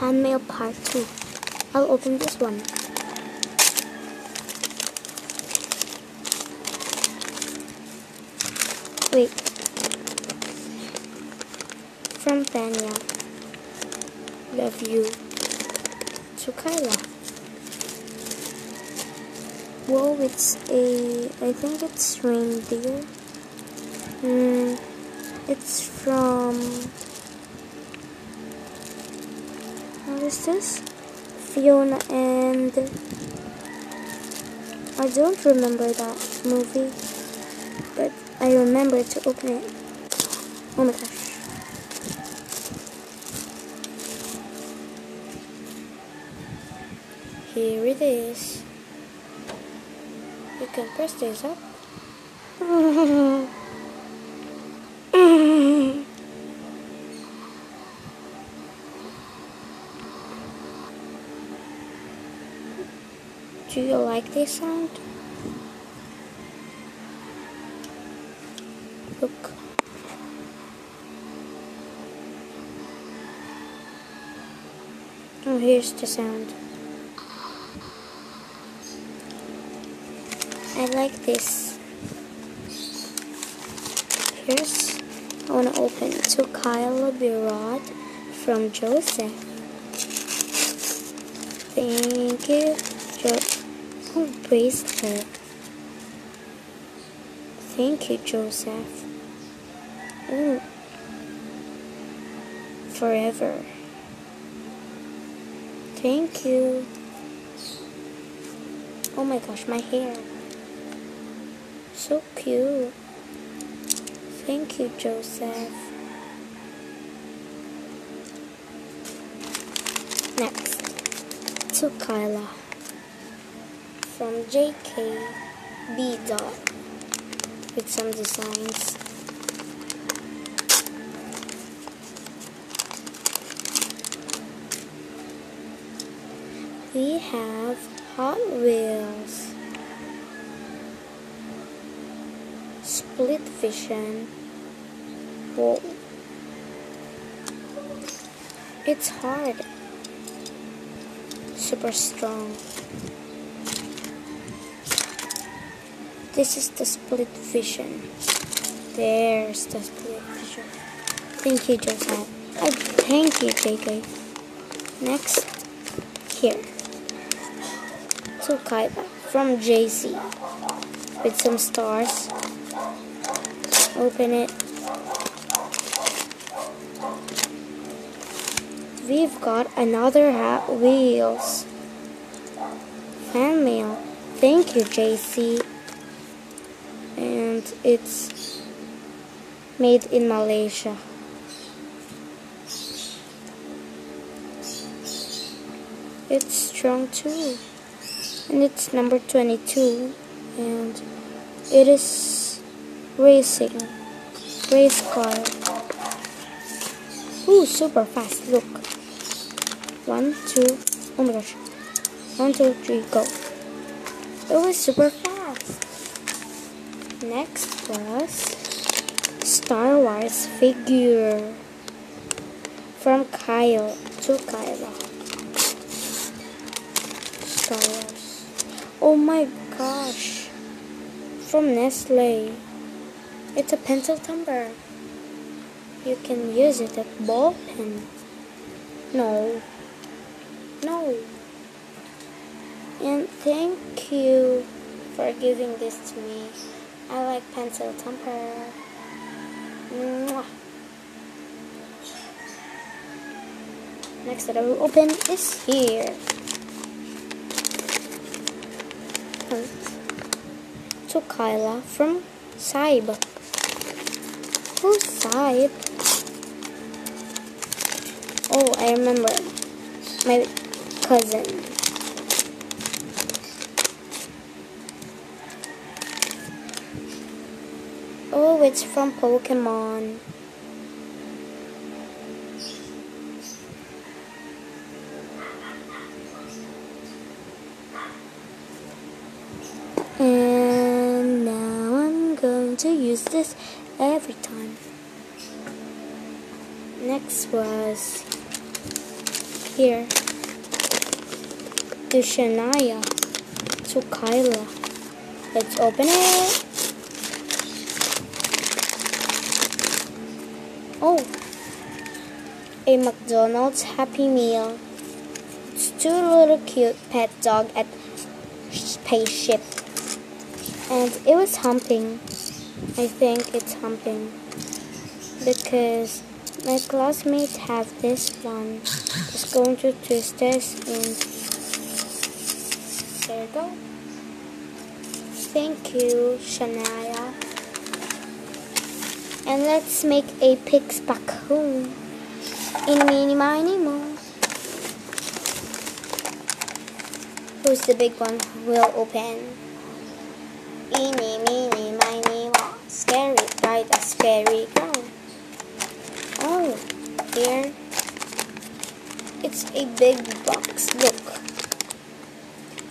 fan mail part 2. I'll open this one. Wait. From Tanya. Love you. To Kyla. Whoa, it's a. I think it's reindeer. Hmm. It's from. Is? Fiona and. I don't remember that movie, but I remember to open it. Oh my gosh. Here it is. You can press this up. Do you like this sound? Look. Oh, here's the sound. I like this. Here's, I want to open to Kyle Birod from Joseph. Thank you, Jo. Bracelet. Thank you, Joseph. Oh, forever. Thank you. Oh my gosh, my hair. So cute. Thank you, Joseph. Next, to Kyla. From JKB Dot. With some designs. We have Hot Wheels. Split Vision. Whoa. It's hard. Super strong. This is the split vision. There's the split vision. Thank you, Joseph. Uh, oh, thank you, JK. Next, here. To Kaiba from JC with some stars. Open it. We've got another Hot Wheels. Fan mail. Thank you, JC. And it's made in Malaysia. It's strong too. And it's number 22. And it is racing. Race car. Ooh, super fast. Look. One, two. Oh my gosh. One, two, three, go. It was super fast. Next was Star Wars figure from Kyle to Kyla. Star Wars. Oh my gosh. From Nestle. It's a pencil tumbler. You can use it at ball pen. No. No. And thank you for giving this to me. I like pencil temper. Mwah. Next that I will open is here. To Kyla from Saib. Who's Saib? Oh, I remember. My cousin. It's from Pokemon. And now I'm going to use this every time. Next was here to Shania to Kyla. Let's open it. Oh, a McDonald's Happy Meal. It's two little cute pet dog at spaceship. And it was humping. I think it's humping. Because my classmates have this one. Just going to twist this and there you go. Thank you, Shania. And let's make a pig's back home. In mini miny mo. Who's the big one? We'll open. Eeny, meeny, miny, mo. Scary, ride a scary girl. Oh, here. It's a big box. Look.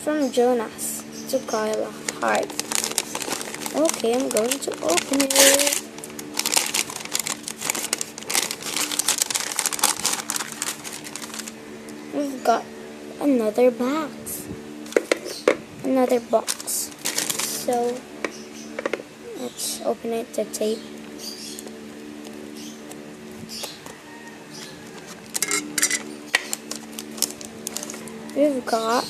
From Jonas to Kyla. Heart. Okay, I'm going to open it. We've got another box. Another box. So, let's open it, the tape. We've got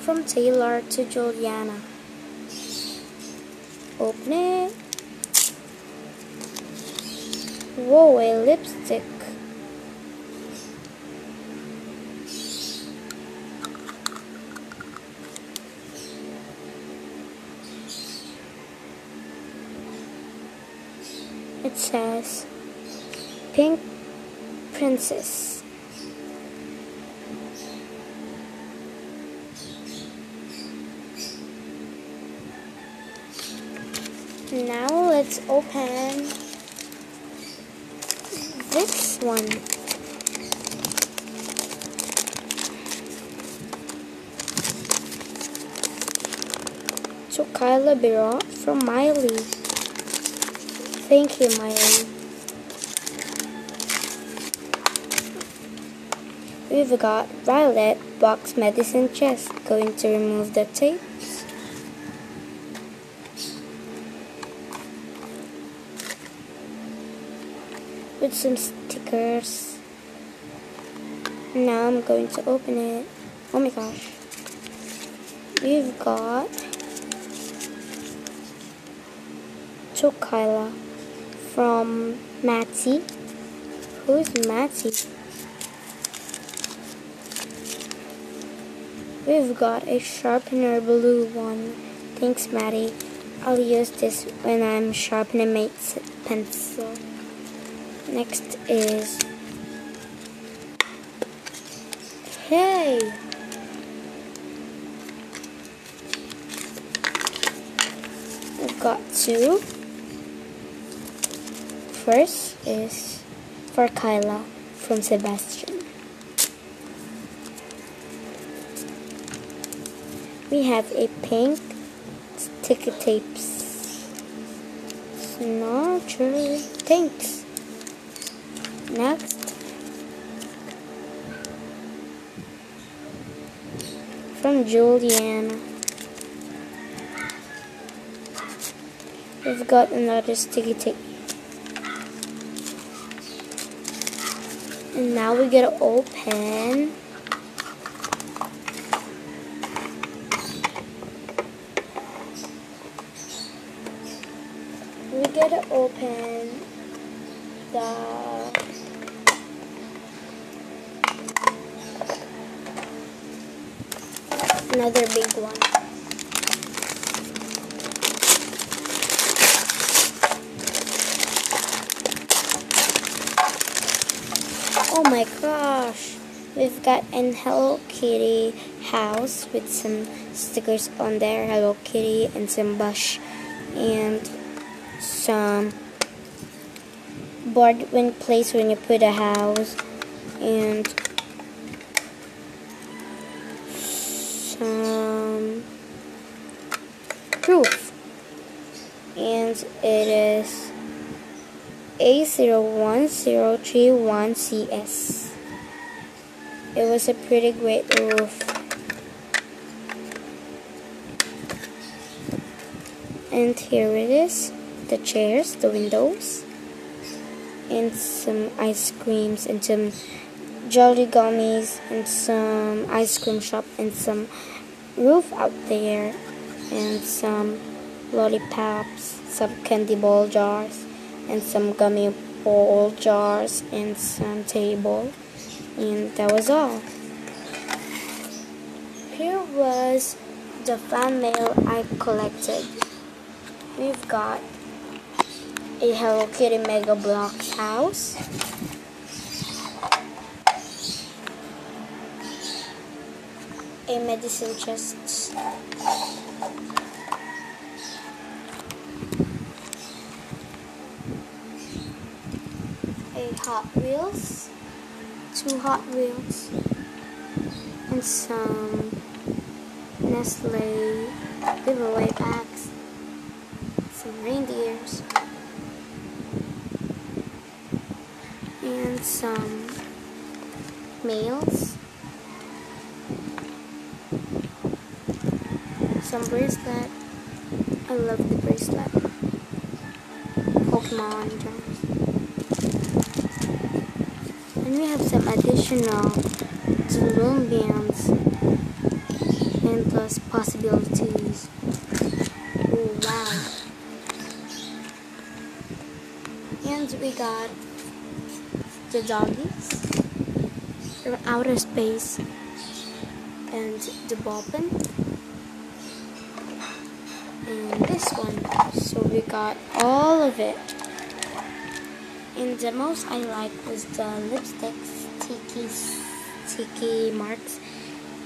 from Taylor to Juliana. Open it. Whoa, a lipstick. It says Pink Princess. Now let's open one. To Kyla Bira from Miley. Thank you, Miley. We've got Violet box medicine chest. Going to remove the tapes. With some stickers. Now I'm going to open it. Oh my gosh. We've got to Kyla from Matty. Who's Matty? We've got a sharpener blue one. Thanks, Maddie. I'll use this when I'm sharpening my pencil. Next is... Hey! We've got two. First is for Kyla from Sebastian. We have a pink sticky tapes. Snarcher. Thanks. Next. From Juliana. We've got another sticky tape. And now we gotta open we gotta open the another big one. Oh my gosh! We've got an Hello Kitty house with some stickers on there, Hello Kitty, and some bush, and some board when place when you put a house, and proof. And it is A01031CS. It was a pretty great roof. And here it is, the chairs, the windows, and some ice creams and some jelly gummies and some ice cream shop and some roof out there and some lollipops, some candy ball jars and some gummy ball jars and some table and that was all. Here was the fan mail I collected. We've got a Hello Kitty Mega Bloks house a medicine chest. A Hot Wheels, two Hot Wheels, and some Nestle giveaway packs, some reindeers, and some mails. Some bracelet. I love the bracelet. Pokemon drums. And we have some additional balloon bands and plus possibilities. Oh wow. And we got the doggies from outer space and the ball pen and this one. So we got all of it. And the most I like was the lipsticks tiki tiki marks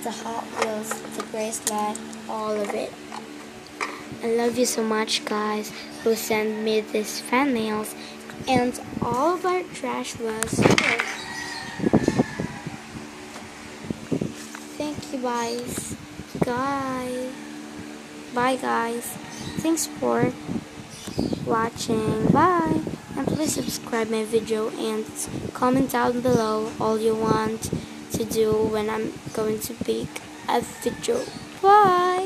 the Hot Wheels the bracelet all of it. I love you so much guys who sent me these fan mails and all of our trash was here thank you guys. Guys Bye guys. Thanks for watching. Bye. And please subscribe my video and comment down below all you want to do when I'm going to make a video. Bye.